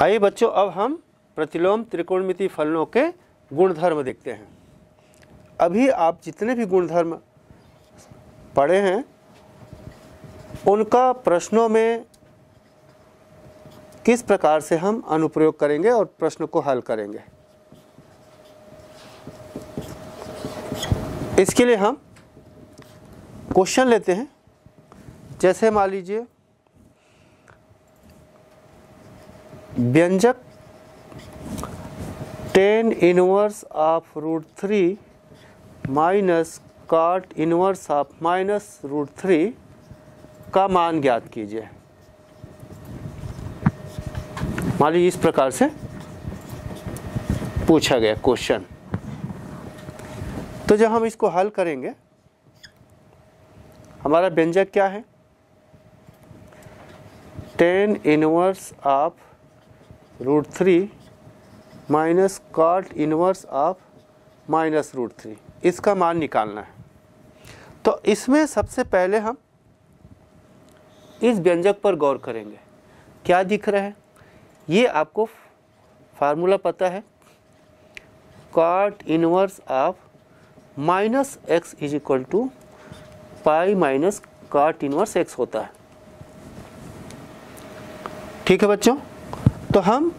आइए बच्चों, अब हम प्रतिलोम त्रिकोणमिति फलनों के गुणधर्म देखते हैं। अभी आप जितने भी गुणधर्म पढ़े हैं, उनका प्रश्नों में किस प्रकार से हम अनुप्रयोग करेंगे और प्रश्न को हल करेंगे। इसके लिए हम क्वेश्चन लेते हैं। जैसे मान लीजिए व्यंजक tan inverse of root three minus cot inverse of minus root three का मान ज्ञात कीजिए। मान लीजिए इस प्रकार से पूछा गया क्वेश्चन तो जब हम इसको हल करेंगे, हमारा व्यंजक क्या है? Tan inverse of root three minus cot inverse of minus root three इसका मान निकालना है। तो इसमें सबसे पहले हम इस व्यंजक पर गौर करेंगे। क्या दिख रहा है? ये आपको फार्मूला पता है। Cot inverse of minus x is equal to pi minus cot inverse x होता है। ठीक है बच्चों? तो हम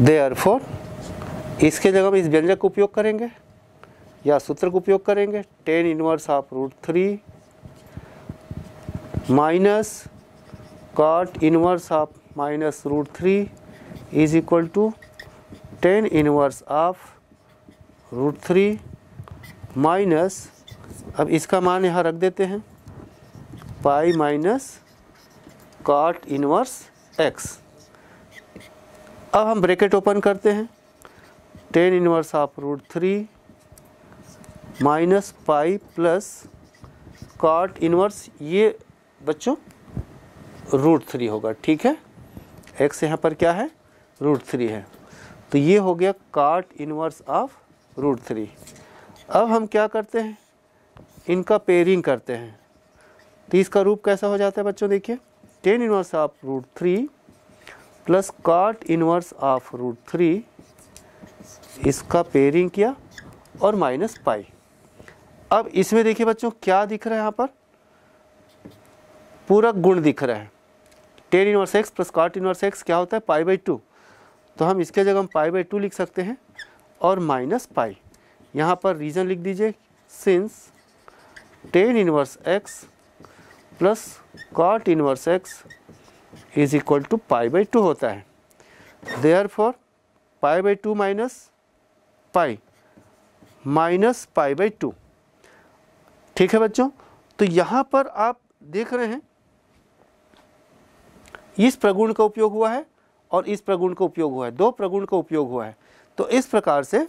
देयर फोर इसके जगह में इस व्यंजक का उपयोग करेंगे, या सूत्र का उपयोग करेंगे tan inverse of root three minus cot inverse of minus root three is equal to tan inverse of root three minus अब इसका मान यहाँ रख देते हैं pi minus cot inverse x अब हम ब्रैकेट ओपन करते हैं। Tan inverse of root three minus pi plus cot inverse ये बच्चों रूट थ्री होगा, ठीक है? एक्स यहाँ पर क्या है? रूट थ्री है। तो ये हो गया काट इनवर्स ऑफ़ रूट थ्री अब हम क्या करते हैं? इनका पेयरिंग करते हैं। तो इसका रूप कैसा हो जाता है बच्चों, देखिए। Tan inverse of root three plus cot inverse of root three इसका पेयरिंग किया और माइनस पाई अब इसमें देखिए बच्चों, क्या दिख रहा है यहाँ पर? पूरा गुण दिख रहा है। Tan inverse x plus cot inverse x क्या होता है? पाई बाई टू तो हम इसके जगह हम पाई बाई टू लिख सकते हैं और माइनस पाई यहाँ पर रीज़न लिख दीजिए since tan inverse x plus cot inverse x is equal to pi by two होता है। Therefore pi by two minus pi minus pi by two ठीक है बच्चों? तो यहाँ पर आप देख रहे हैं, इस प्रगुण का उपयोग हुआ है और इस प्रगुण का उपयोग हुआ है। दो प्रगुण का उपयोग हुआ है। तो इस प्रकार से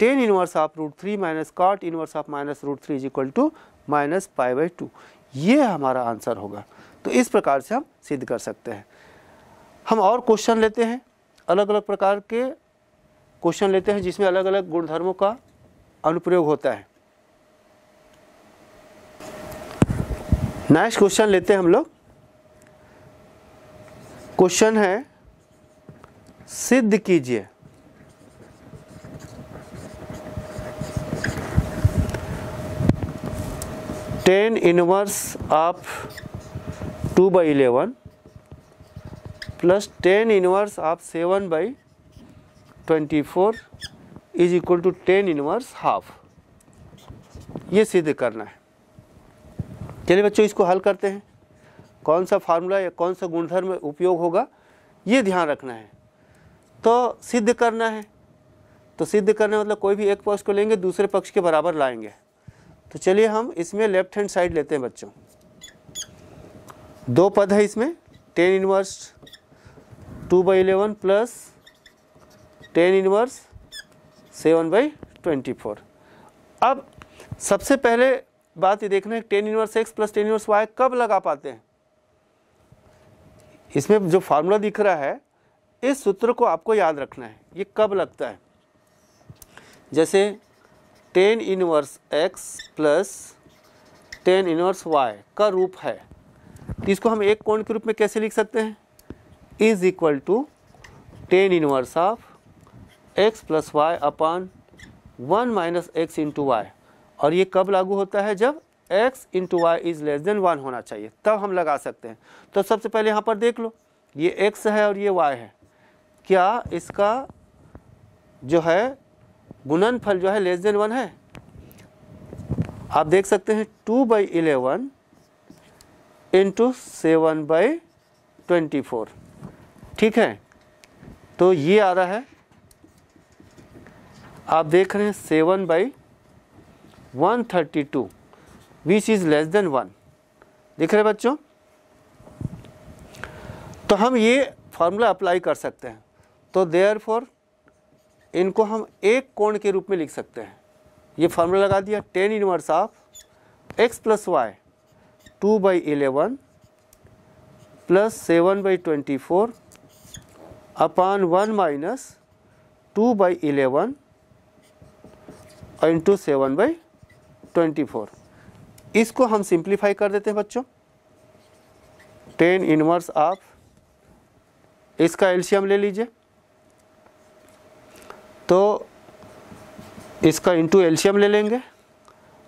tan inverse of root three minus cot inverse of minus root three is equal to minus pi by two ये हमारा आंसर होगा। तो इस प्रकार से हम सिद्ध कर सकते हैं। हम और क्वेश्चन लेते हैं अलग अलग प्रकार के क्वेश्चन लेते हैं, जिसमें अलग अलग गुणधर्मों का अनुप्रयोग होता है। नेक्स्ट क्वेश्चन लेते हैं हम लोग। क्वेश्चन है, सिद्ध कीजिए। Tan inverse of two by eleven plus tan inverse of seven by twenty four is equal to tan inverse half ये सिद्ध करना है। चलिए बच्चों, इसको हल करते हैं। कौन सा फार्मूला या कौन सा गुणधर्म उपयोग होगा, ये ध्यान रखना है। तो सिद्ध करना है। तो सिद्ध करने मतलब कोई भी एक पक्ष को लेंगे, दूसरे पक्ष के बराबर लाएँगे। तो चलिए हम इसमें लेफ़्ट हैंड साइड लेते हैं बच्चों। दो पद है इसमें tan inverse two by eleven plus tan inverse seven by twenty four अब सबसे पहले बात ये देखना है tan inverse x plus tan inverse y कब लगा पाते हैं? इसमें जो फार्मूला दिख रहा है, इस सूत्र को आपको याद रखना है, ये कब लगता है? जैसे tan inverse x plus tan inverse y का रूप है। तो इसको हम एक कोण के रूप में कैसे लिख सकते हैं? Is equal to tan inverse of x plus y upon one minus x into y और ये कब लागू होता है? जब x into y is less than one होना चाहिए। तब हम लगा सकते हैं। तो सबसे पहले यहाँ पर देख लो। ये x है और ये y है। क्या इसका जो है गुणनफल जो है लेस देन वन है? आप देख सकते हैं two by eleven into seven by twenty four ठीक है? तो ये आ रहा है। आप देख रहे हैं seven by one thirty two which is less than one देख रहे बच्चों? तो हम ये फार्मूला अप्लाई कर सकते हैं। तो देयर फॉर इनको हम एक कोण के रूप में लिख सकते हैं। ये फार्मूला लगा दिया tan inverse of x plus y two by eleven plus seven by twenty four upon one minus two by eleven into seven by twenty four. इसको हम सिंप्लीफाई कर देते हैं बच्चों। टेन इनवर्स ऑफ़, इसका एल्शियम ले लीजिए। तो इसका इंटू एल्शियम ले लेंगे।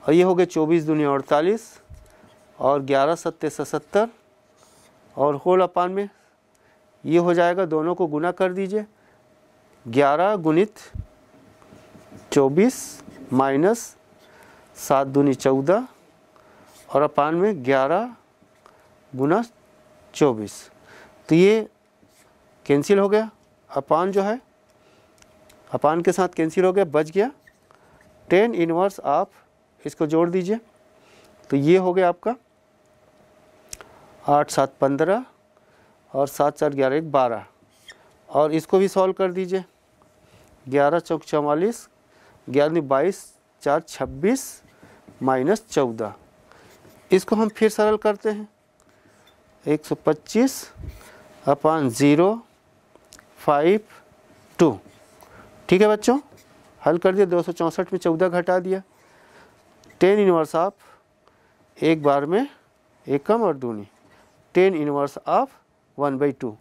और ये हो गए चौबीस दुनिया अड़तालीस। और ग्यारह सत्ते सत्तर और होल अपान में ये हो जाएगा, दोनों को गुना कर दीजिए। ग्यारह गुणित चौबीस माइनस सात दूनी चौदह। और अपान में ग्यारह गुना चौबीस। तो ये कैंसिल हो गया। अपान जो है, अपान के साथ कैंसिल हो गया, बच गया। टेन इनवर्स आप इसको जोड़ दीजिए। तो ये हो गया आपका आठ, सात, पंद्रह और सात, चार, ग्यारह, एक, बारह। और इसको भी सॉल्व कर दीजिए। ग्यारह चौक चवालीस, ग्यारह बाईस, चार छब्बीस, माइनस चौदह। इसको हम फिर सरल करते हैं। एक सौ पच्चीस, अपान ज़ीरो, फाइव, टू। ठीक है बच्चों? हल कर दिया, दो सौ चौंसठ में चौदह घटा दिया। टेन इनवर्स आप, एक बार में, एकम और दूनी। Tan inverse of one by two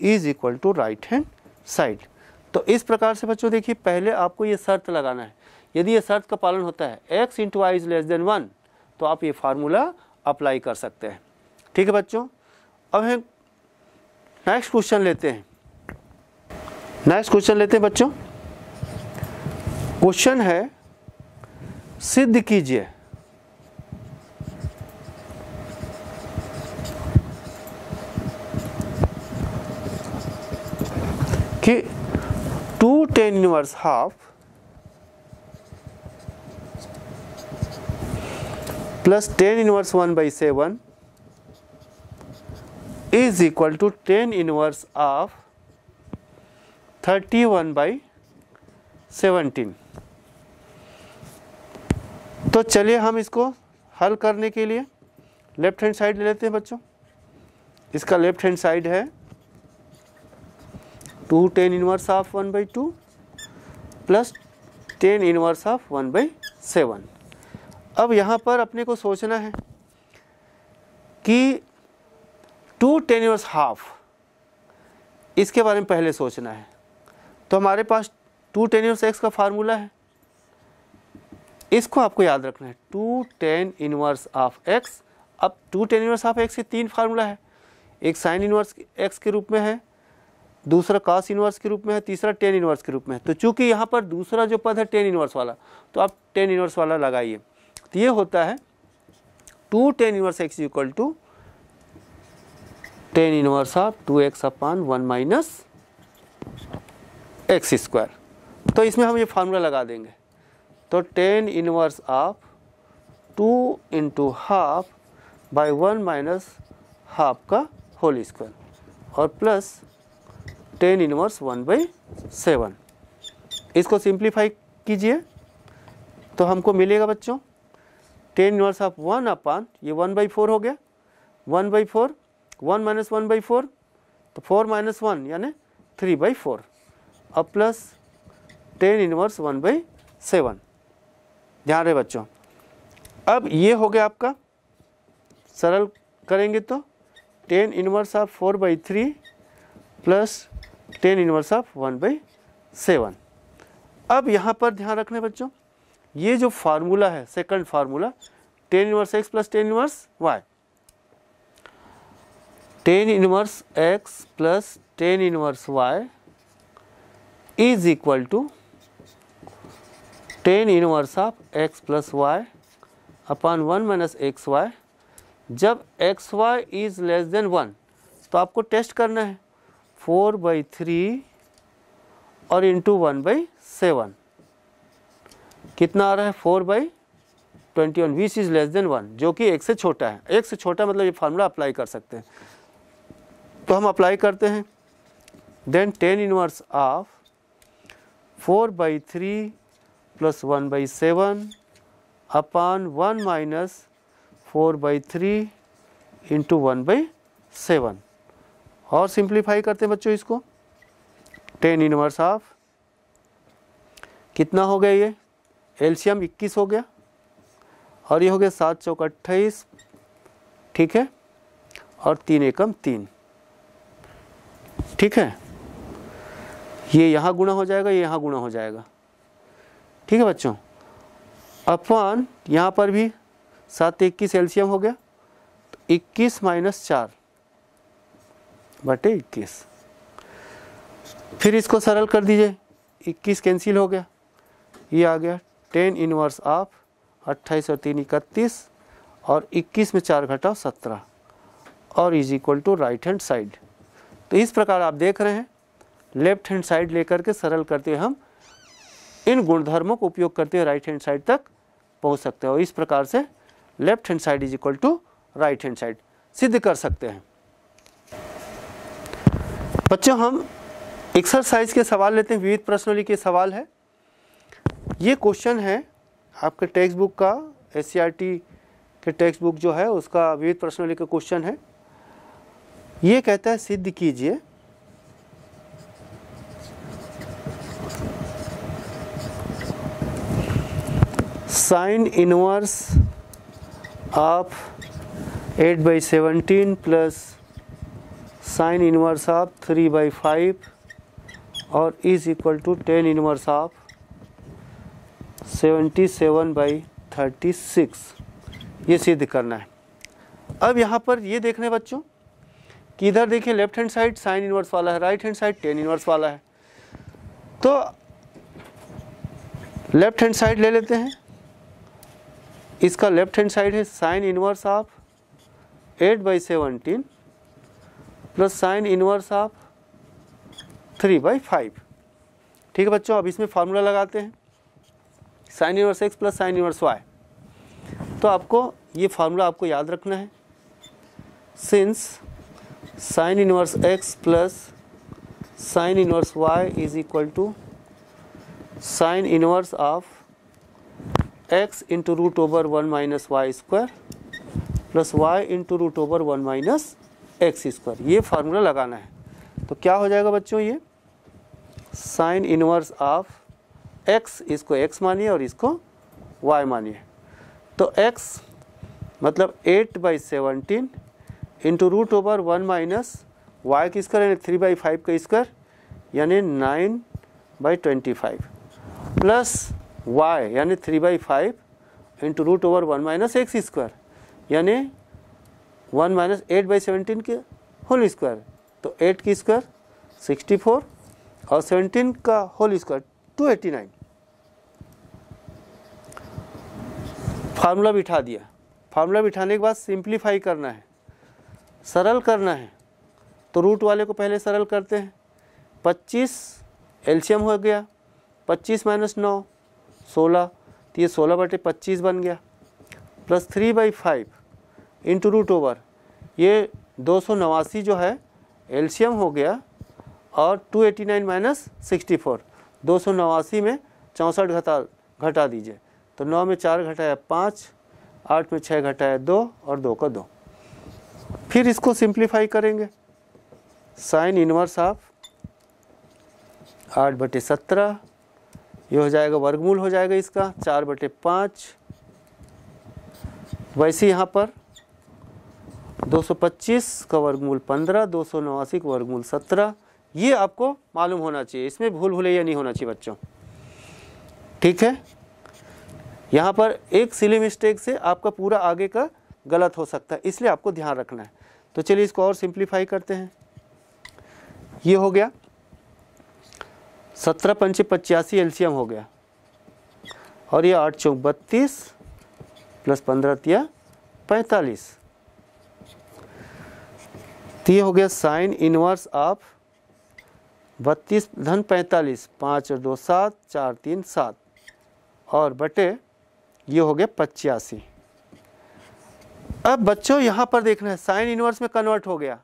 is equal to right hand side तो इस प्रकार से बच्चों देखिए, पहले आपको ये शर्त लगाना है। यदि ये शर्त का पालन होता है x into I is less than one तो आप ये फार्मूला अप्लाई कर सकते हैं। ठीक है बच्चों? अब हम नेक्स्ट क्वेश्चन लेते हैं। नेक्स्ट क्वेश्चन लेते हैं बच्चों। क्वेश्चन है, सिद्ध कीजिए। कि two tan inverse half plus tan inverse one by seven is equal to tan inverse of thirty one by seventeen तो चलिए हम इसको हल करने के लिए लेफ़्ट हैंड साइड ले लेते हैं बच्चों। इसका लेफ़्ट हैंड साइड है two tan inverse of one by two plus tan inverse of one by seven अब यहाँ पर अपने को सोचना है कि टू टेन इनवर्स हाफ़ इसके बारे में पहले सोचना है। तो हमारे पास टू टेन इनवर्स एक्स का फार्मूला है। इसको आपको याद रखना है। Two tan inverse of x अब two tan inverse of x के तीन फार्मूला है। एक साइन इनवर्स एक्स के रूप में है। दूसरा कास इनवर्स के रूप में है, तीसरा टेन इनवर्स के रूप में है। तो चूँकि यहाँ पर दूसरा जो पद है टेन इनवर्स वाला तो आप टेन इनवर्स वाला लगाइए। तो ये होता है two tan inverse x equal to tan inverse of two x upon one minus x square तो इसमें हम ये फार्मूला लगा देंगे। तो tan inverse of two into half by one minus half का होल स्क्वायर और plus tan inverse one by seven इसको सिंप्लीफाई कीजिए तो हमको मिलेगा बच्चों tan inverse of one upon ये वन बाई फोर हो गया। One by four one minus one by four तो फोर माइनस वन यानी थ्री बाई फोर और plus tan inverse one by seven ध्यान रहे बच्चों। अब ये हो गया आपका। सरल करेंगे तो tan inverse of four by three plus tan inverse of one by seven अब यहाँ पर ध्यान रखना बच्चों, ये जो फार्मूला है second formula tan inverse x plus tan inverse y tan inverse x plus tan inverse y is equal to tan inverse of x plus y upon one minus x y जब x y is less than one तो आपको test करना है। Four by three और into one by seven कितना आ रहा है? Four by twenty one which is less than one जो कि एक से छोटा है। एक से छोटा मतलब ये फार्मूला अप्लाई कर सकते हैं। तो हम अप्लाई करते हैं। Then tan inverse of four by three plus one by seven upon one minus four by three into one by seven और सिंप्लीफाई करते हैं बच्चों इसको। टेन इनवर्स ऑफ़ कितना हो गया ये? एल्शियम इक्कीस हो गया। और ये हो गया सात चौक अट्ठाईस। ठीक है? और तीन एकम तीन। ठीक है? ये यहाँ गुणा हो जाएगा, ये यहाँ गुणा हो जाएगा। ठीक है बच्चों? अपॉन यहाँ पर भी सात इक्कीस एल्शियम हो गया। तो इक्कीस माइनस चार। बटे इक्कीस। फिर इसको सरल कर दीजिए। इक्कीस कैंसिल हो गया। ये आ गया टेन इनवर्स ऑफ़ अट्ठाईस और तीन इकतीस और इक्कीस में चार घटाओ सत्रह और is equal to right hand side तो इस प्रकार आप देख रहे हैं लेफ़्ट हैंड साइड लेकर के सरल करते हुए हम इन गुणधर्मों को उपयोग करते हुए राइट हैंड साइड तक पहुँच सकते हैं और इस प्रकार से left hand side is equal to right hand side सिद्ध कर सकते हैं। बच्चों, हम एक्सरसाइज के सवाल लेते हैं, विविध प्रश्नोली के सवाल है। ये क्वेश्चन है आपके टेक्स्ट बुक का एस के टेक्स्ट बुक जो है, उसका विविध प्रश्नोली का क्वेश्चन है। ये कहता है, सिद्ध कीजिए। Sine inverse of 8 by seventeen plus sine inverse of three by five और is equal to tan inverse of 77 by thirty six. ये सिद्ध करना है। अब यहाँ पर ये देखने बच्चों कि इधर देखिए left hand side sine inverse वाला है right hand side tan inverse वाला है। तो लेफ़्ट हैंड साइड ले लेते हैं। इसका लेफ़्ट हैंड साइड है sine inverse of eight by seventeen. Plus sine inverse of three by five. ठीक है बच्चों, अब इसमें फार्मूला लगाते हैं। Sine inverse x plus sine inverse y. तो आपको ये फार्मूला आपको याद रखना है। Since sine inverse x plus sine inverse y is equal to sine inverse of x into root over one minus y square plus y into root over one minus x square, ये formula लगाना है। तो क्या हो जाएगा बच्चों ये? Sine inverse of x, इसको एक्स मानिए और इसको वाई मानिए। तो एक्स मतलब eight by seventeen into root over one minus y की स्क्वायर यानी थ्री बाई फाइव का स्क्वायर यानी nine by twenty five plus y यानी three by five into root over one minus x square यानी one minus eight by seventeen के whole square. तो eight की square sixty four और seventeen का whole square two eighty nine. Formula बिठा दिया। Formula बिठाने के बाद सिंप्लीफाई करना है। सरल करना है। तो रूट वाले को पहले सरल करते हैं। पच्चीस एल्शियम हो गया। पच्चीस माइनस नौ, सोलह। तो ये सोलह बटे पच्चीस बन गया। Plus three by five. Into root over ये दो सौ नवासी जो है, एल्शियम हो गया और two eighty nine minus sixty four. दो सौ नवासी में चौंसठ घटा घटा दीजिए। तो नौ में चार घटाया पाँच, आठ में छः घटाया दो और दो का दो। फिर इसको सिंप्लीफाई करेंगे। साइन इनवर्स ऑफ़ आठ बटे सत्रह, ये हो जाएगा वर्गमूल हो जाएगा इसका, चार बटे पाँच। वैसे यहाँ पर 225 का वर्गमूल 15 दो का वर्गमूल 17 ये आपको मालूम होना चाहिए। इसमें भूल भुलैया नहीं होना चाहिए बच्चों। ठीक है? यहाँ पर एक सिली मिस्टेक से आपका पूरा आगे का गलत हो सकता है। इसलिए आपको ध्यान रखना है। तो चलिए इसको और सिंप्लीफाई करते हैं। ये हो गया। सत्रह पंचे पचासी एल्शियम हो गया। और ये आठ चौक बत्तीस प्लस पंद्रह, तिया, पैंतालीस। तो ये हो गया साइन इनवर्स ऑफ़ बत्तीस, धन पैंतालीस, पाँच और दो सात, चार तीन सात। और बटे ये हो गया पचासी अब बच्चों, यहाँ पर देखना है, साइन इनवर्स में कन्वर्ट हो गया।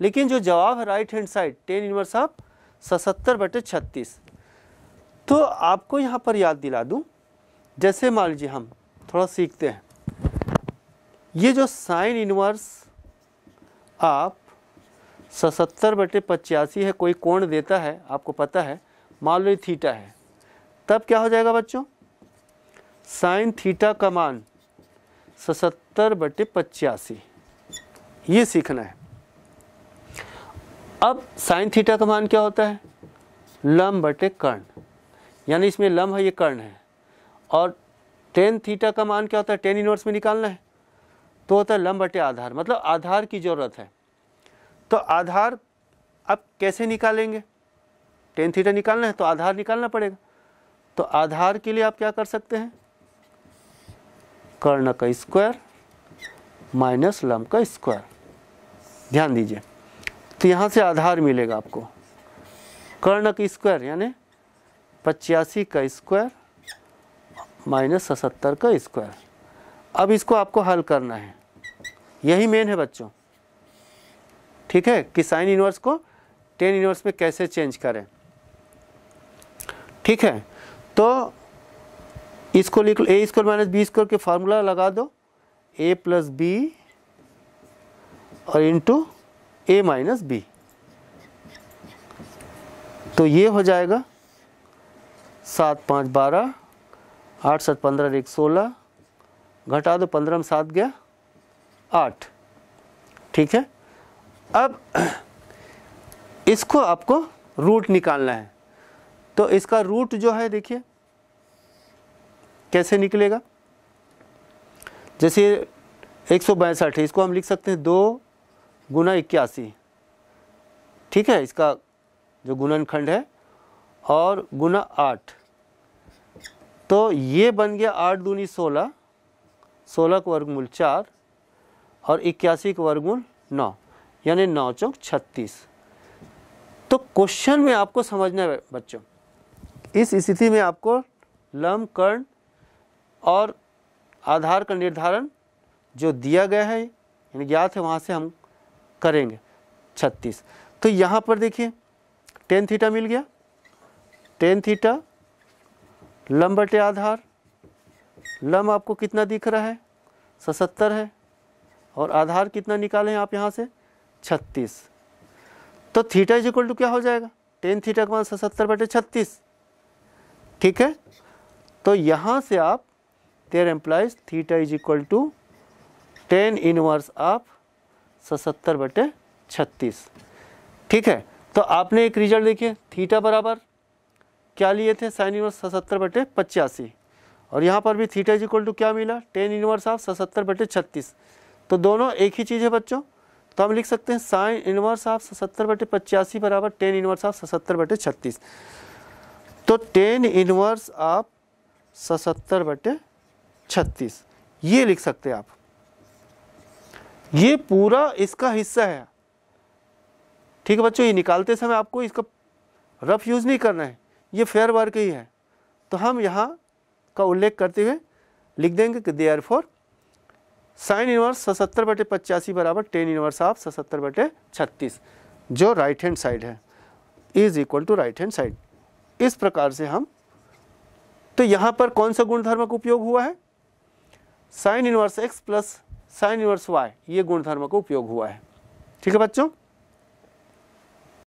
लेकिन जो जवाब है right hand side tan inverse of सतहत्तर बटे छत्तीस। तो आपको यहाँ पर याद दिला दूँ, जैसे मान लीजिए हम, थोड़ा सीखते हैं। ये जो साइन इनवर्स आप सतहत्तर बटे पचासी है, कोई कोण देता है, आपको पता है, मान लो थीटा है। तब क्या हो जाएगा बच्चों? साइन थीटा का मान सतहत्तर बटे पचासी। ये सीखना है। अब साइन थीटा का मान क्या होता है? लम बटे कर्ण। यानी इसमें लम है, ये कर्ण है। और टेन थीटा का मान क्या होता है? टेन इनवर्स में निकालना है। तो होता है लम बटे आधार। मतलब आधार की ज़रूरत है। तो आधार अब कैसे निकालेंगे? टेन थीटा निकालना है तो आधार निकालना पड़ेगा। तो आधार के लिए आप क्या कर सकते हैं? कर्ण का स्क्वायर माइनस लम का स्क्वायर ध्यान दीजिए। तो यहाँ से आधार मिलेगा आपको। कर्ण का स्क्वायर यानी पचासी का स्क्वायर माइनस सतहत्तर का स्क्वायर अब इसको आपको हल करना है। यही मेन है बच्चों। ठीक है? कि साइन इनवर्स को टेन इनवर्स में कैसे चेंज करें? ठीक है? तो इसको लिख लो A square minus B square के फार्मूला लगा दो। ए प्लस बी और इंटू ए माइनस बी तो ये हो जाएगा सात पाँच बारह, आठ सात पंद्रह एक सोलह, घटा दो पंद्रह में सात गया आठ। ठीक है? अब इसको आपको रूट निकालना है। तो इसका रूट जो है, देखिए, कैसे निकलेगा? जैसे एक सौ बैसठ है, इसको हम लिख सकते हैं दो गुना इक्यासी। ठीक है, इसका जो गुणनखंड है, और गुना आठ। तो ये बन गया आठ दूनी सोलह सोलह का वर्गमूल चार, और इक्यासी का वर्गमूल नौ। यानी नौ चौक छत्तीस। तो क्वेश्चन में आपको समझना है बच्चों, इस स्थिति में आपको लम, कर्ण और आधार का निर्धारण जो दिया गया है, यानी ज्ञात है, वहाँ से हम करेंगे छत्तीस। तो यहाँ पर देखिए टेन थीटा मिल गया। टेन थीटा लम बटे आधार, लम आपको कितना दिख रहा है? सतहत्तर है। और आधार कितना निकालें आप यहाँ से? छत्तीस। तो थीटा इज़ इक्वल टू क्या हो जाएगा? टेन थीटा का मान सतहत्तर बटे छत्तीस। ठीक है? तो यहाँ से आप there implies theta is equal to tan inverse of सतहत्तर बटे छत्तीस। ठीक है? तो आपने एक रिज़ल्ट देखिए थीटा बराबर क्या लिए थे? साइन इनवर्स सतहत्तर बटे पचासी। और यहाँ पर भी थीटा इज़ इक्वल टू क्या मिला? टेन इनवर्स ऑफ़ सतहत्तर बटे छत्तीस। तो दोनों एक ही चीज़ है बच्चों तो हम लिख सकते हैं साइन इनवर्स ऑफ़ सत्तर बटे पचासी बराबर टेन इनवर्स ऑफ़ सत्तर बटे छत्तीस। तो टेन इनवर्स ऑफ़ सत्तर बटे छत्तीस। ये लिख सकते हैं आप। ये पूरा इसका हिस्सा है। ठीक है बच्चों, ये निकालते समय आपको इसका रफ यूज़ नहीं करना है। ये फेयर वर्क ही है। तो हम यहाँ का उल्लेख करते हुए लिख देंगे कि देयर फोर साइन इनवर्स सतर बटे पचासी बराबर टेन इनवर्स ऑफ़ सतर बटे छत्तीस, जो राइट हैंड साइड है is equal to right hand side इस प्रकार से हम तो यहाँ पर कौन सा गुणधर्म का उपयोग हुआ है? Sine inverse X plus sine inverse Y ये गुणधर्म का उपयोग हुआ है। ठीक है बच्चों?